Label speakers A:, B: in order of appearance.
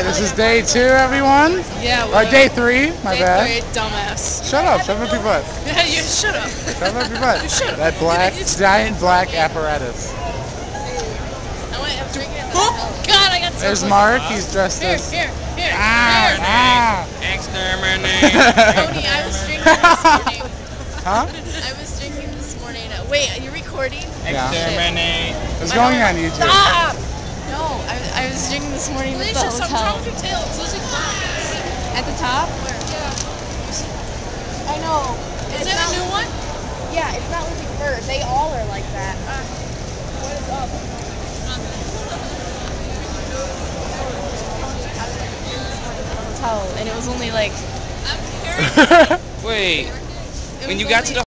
A: This is day two, everyone.
B: Yeah, Well,
A: Or day three, my
B: day
A: bad.
B: three, dumbass.
A: Shut up, shut up your butt.
B: Yeah, you shut up.
A: Shut up your butt.
B: you Shut up.
A: That black, giant black apparatus.
B: I went, I'm drinking it. Oh, God, I got so
A: There's. Mark, he's dressed
B: Here,
A: as...
B: here, here.
A: Ah, ah.
C: Exterminate.
B: Tony, I was drinking this morning.
A: Huh?
B: I was drinking this morning. Wait, are you recording?
A: Yeah.
C: Exterminate.
A: It's going on YouTube.
B: Stop! No, I, I was drinking this morning at the
D: Alicia, stop
B: hotel.
D: drawing your tail. It's losing lines.
B: At the top? I know.
D: Is
B: It's
D: that
B: not-
D: a new one?
B: Yeah, it's not losing fur. They all are like that. Uh, what is up? Hotel, and it was only like
C: Wait.
B: it
C: When you got to the